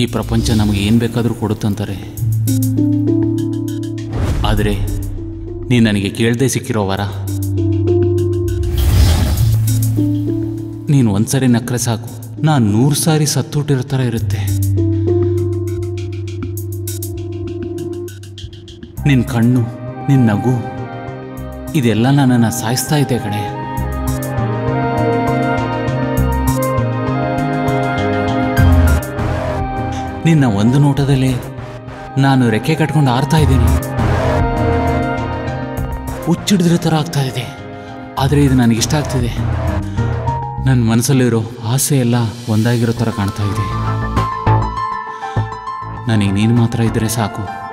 ಈ ಪ್ರಪಂಚ ನಮಗೆ ಏನು ಬೇಕಾದರೂ ಕೊಡುತ್ತಂತಾರೆ ಆದರೆ ನೀ ನನಗೆ ಕೇಳದೆ ಸಿಕ್ಕಿರೋ ವರ. ನೀನು ಒಂದ್ಸರಿ ನಕ್ಕರೆ ಸಾಕು. ನಾನು ನೂರು ಸಾರಿ ಸತ್ತುಟ್ಟಿರೋ ಥರ ಇರುತ್ತೆ. ನಿನ್ನ ಕಣ್ಣು ನಿನ್ನ ನಗು, ಇದೆಲ್ಲ ನನ್ನನ್ನು ಸಾಯಿಸ್ತಾ ಇದೆ ಕಣೆ. ನಿನ್ನ ಒಂದು ನೋಟದಲ್ಲಿ ನಾನು ರೆಕ್ಕೆ ಕಟ್ಕೊಂಡು ಆರ್ತಾ ಇದ್ದೀನಿ. ಹುಚ್ಚಿಡಿದ್ರೆ ಥರ ಆಗ್ತಾ ಇದೆ. ಆದರೆ ಇದು ನನಗಿಷ್ಟ ಆಗ್ತಿದೆ. ನನ್ನ ಮನಸ್ಸಲ್ಲಿರೋ ಆಸೆ ಎಲ್ಲ ಒಂದಾಗಿರೋ ಥರ ಕಾಣ್ತಾ ಇದೆ. ನನಗೆ ನೀನು ಮಾತ್ರ ಇದ್ದರೆ ಸಾಕು.